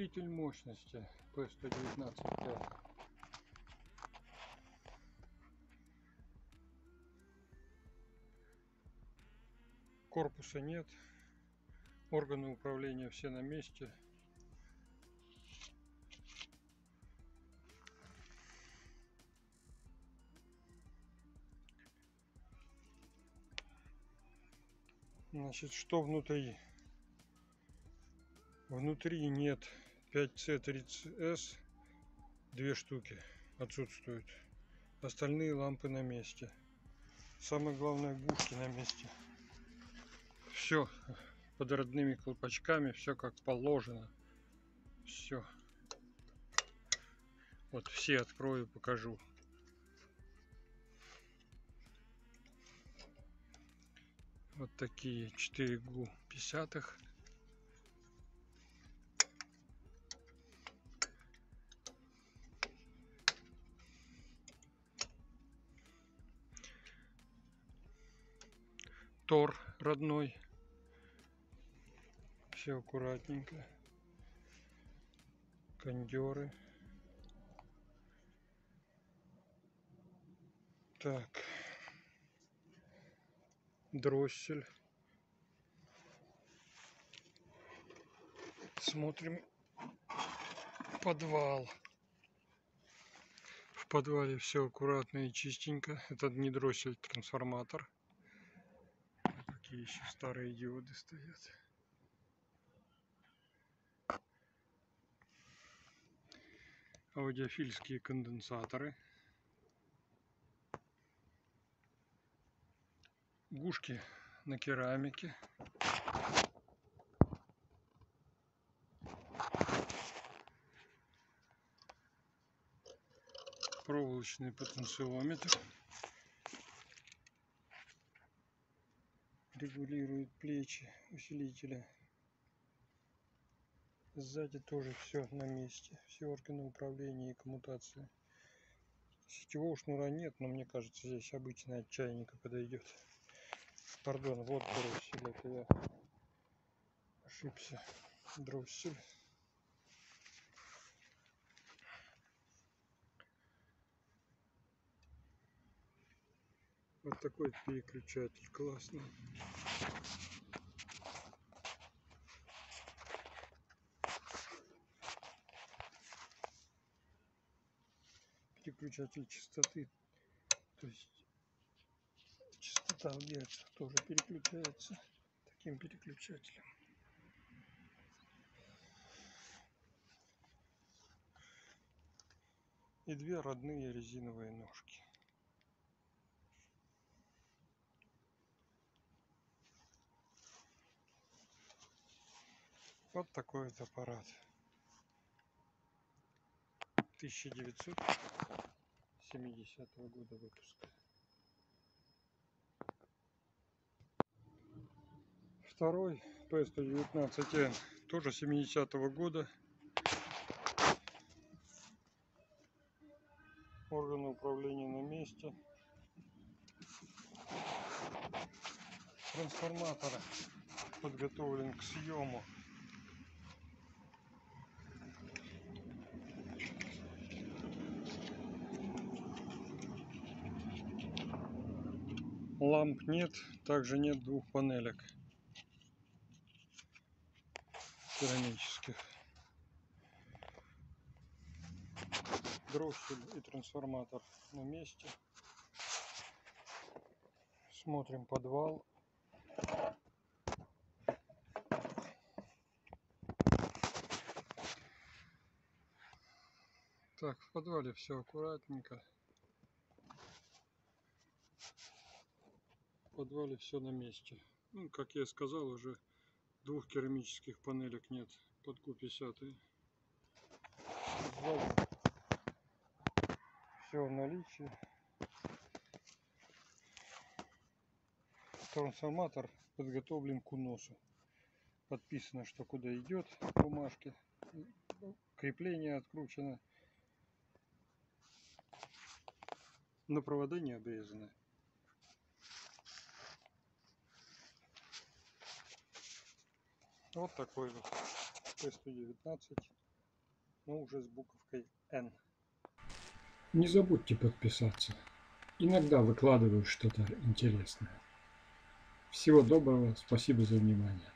Усилитель мощности P119T. Корпуса нет. Органы управления все на месте. Значит, что внутри? Внутри нет 5C30S, две штуки отсутствуют. Остальные лампы на месте. Самое главное, гушки на месте. Все под родными колпачками, все как положено. Все. Вот все открою, покажу. Вот такие 4 ГУ 50 -х. Тор родной. Все аккуратненько. Кондеры. Так дроссель. Смотрим подвал. В подвале все аккуратно и чистенько. Это не дроссель, трансформатор. Какие еще старые диоды стоят. Аудиофильские конденсаторы. гушки на керамике. Проволочный потенциометр. Регулирует плечи усилителя. Сзади тоже все на месте. Все органы управления и коммутации. Сетевого шнура нет, но мне кажется, здесь обычный от чайника подойдет. Пардон, вот дроссель, это я ошибся. Дроссель. Вот такой переключатель классный. Переключатель частоты. То есть частота в герцах тоже переключается таким переключателем. И две родные резиновые ножки. Вот такой вот аппарат. 1970 года выпуска. второй P119N, тоже 70-го года. Органы управления на месте. Трансформатор подготовлен к съему. Ламп нет, также нет двух панелек керамических. Дроссель и трансформатор на месте. Смотрим подвал. Так, в подвале все аккуратненько. Подвале все на месте. Ну, как я сказал, уже двух керамических панелек нет под Q50. Все в наличии. Трансформатор подготовлен к уносу. Подписано, что куда идет бумажки. Крепление откручено. Но провода не обрезаны. Вот такой вот Т-119. но уже с буковкой N. Не забудьте подписаться. Иногда выкладываю что-то интересное. Всего доброго, спасибо за внимание.